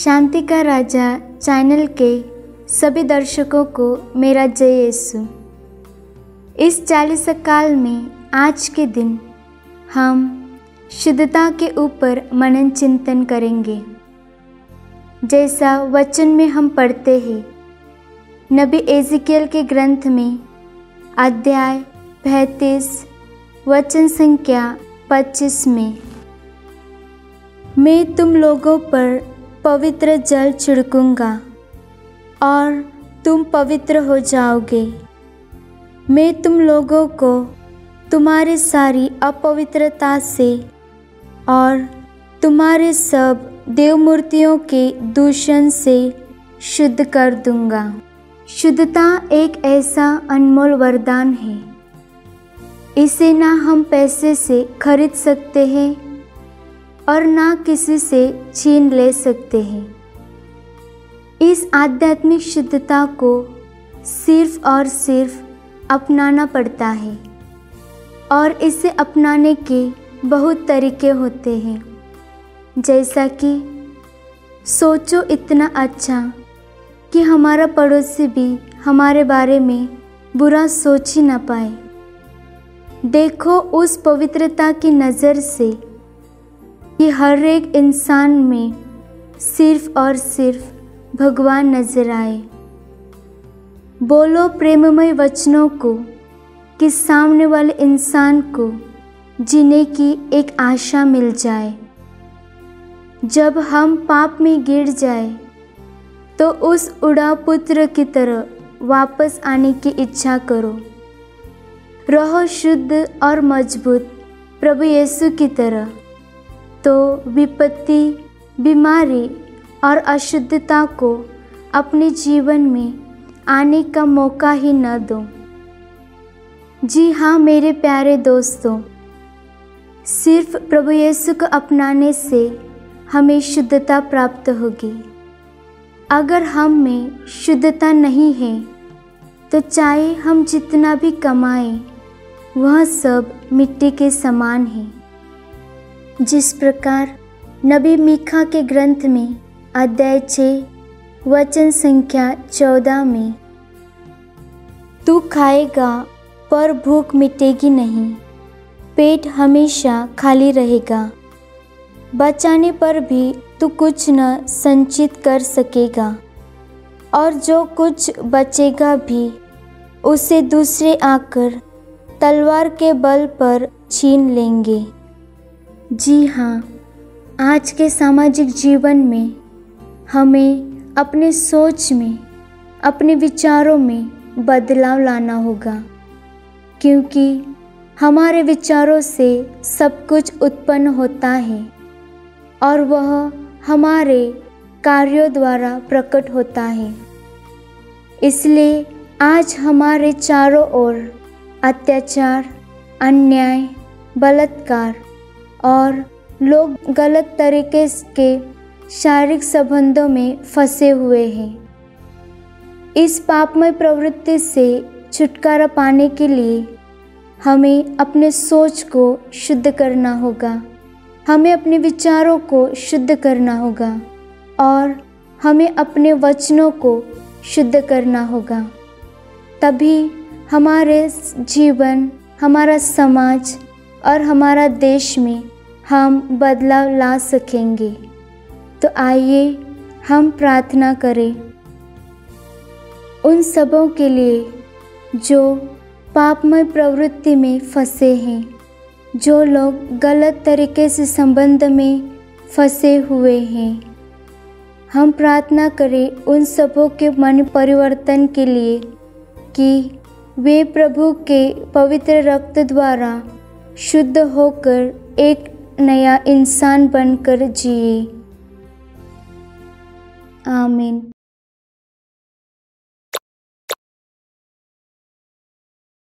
शांति का राजा चैनल के सभी दर्शकों को मेरा जय यीशु। इस चालीस काल में आज के दिन हम शुद्धता के ऊपर मनन चिंतन करेंगे। जैसा वचन में हम पढ़ते हैं, नबी एजिकियल के ग्रंथ में अध्याय पैंतीस, वचन संख्या पच्चीस में, मैं तुम लोगों पर पवित्र जल छिड़कूँगा और तुम पवित्र हो जाओगे। मैं तुम लोगों को तुम्हारी सारी अपवित्रता से और तुम्हारे सब देवमूर्तियों के दूषण से शुद्ध कर दूँगा। शुद्धता एक ऐसा अनमोल वरदान है। इसे ना हम पैसे से खरीद सकते हैं और ना किसी से छीन ले सकते हैं। इस आध्यात्मिक शुद्धता को सिर्फ़ और सिर्फ़ अपनाना पड़ता है और इसे अपनाने के बहुत तरीके होते हैं। जैसा कि सोचो इतना अच्छा कि हमारा पड़ोसी भी हमारे बारे में बुरा सोच ही ना पाए। देखो उस पवित्रता की नज़र से कि हर एक इंसान में सिर्फ़ और सिर्फ़ भगवान नज़र आए। बोलो प्रेममय वचनों को कि सामने वाले इंसान को जीने की एक आशा मिल जाए। जब हम पाप में गिर जाए तो उस उड़ा पुत्र की तरह वापस आने की इच्छा करो। रहो शुद्ध और मज़बूत प्रभु यीशु की तरह। तो विपत्ति, बीमारी और अशुद्धता को अपने जीवन में आने का मौका ही न दो। जी हाँ मेरे प्यारे दोस्तों, सिर्फ़ प्रभु यीशु को अपनाने से हमें शुद्धता प्राप्त होगी। अगर हम में शुद्धता नहीं है तो चाहे हम जितना भी कमाएँ, वह सब मिट्टी के समान है। जिस प्रकार नबी मीखा के ग्रंथ में अध्याय छः वचन संख्या चौदह में, तू खाएगा, पर भूख मिटेगी नहीं। पेट हमेशा खाली रहेगा। बचाने पर भी तू कुछ न संचित कर सकेगा। और जो कुछ बचेगा भी, उसे दूसरे आकर तलवार के बल पर छीन लेंगे। जी हाँ आज के सामाजिक जीवन में हमें अपने सोच में, अपने विचारों में बदलाव लाना होगा। क्योंकि हमारे विचारों से सब कुछ उत्पन्न होता है और वह हमारे कार्यों द्वारा प्रकट होता है। इसलिए आज हमारे चारों ओर अत्याचार, अन्याय, बलात्कार और लोग गलत तरीके के शारीरिक संबंधों में फंसे हुए हैं। इस पापमय प्रवृत्ति से छुटकारा पाने के लिए हमें अपने सोच को शुद्ध करना होगा। हमें अपने विचारों को शुद्ध करना होगा और हमें अपने वचनों को शुद्ध करना होगा। तभी हमारे जीवन, हमारा समाज और हमारा देश में हम बदलाव ला सकेंगे। तो आइए हम प्रार्थना करें। उन सबों के लिए जो पापमय प्रवृत्ति में फंसे हैं, जो लोग गलत तरीके से संबंध में फंसे हुए हैं, हम प्रार्थना करें उन सबों के मन परिवर्तन के लिए कि वे प्रभु के पवित्र रक्त द्वारा शुद्ध होकर एक नया इंसान बनकर जिए। आमीन।